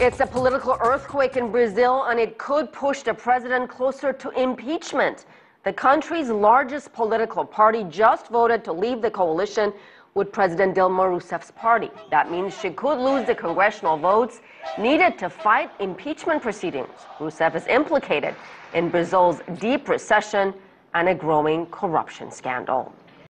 It's a political earthquake in Brazil, and it could push the president closer to impeachment. The country's largest political party just voted to leave the coalition with President Dilma Rousseff's party. That means she could lose the congressional votes needed to fight impeachment proceedings. Rousseff is implicated in Brazil's deep recession and a growing corruption scandal.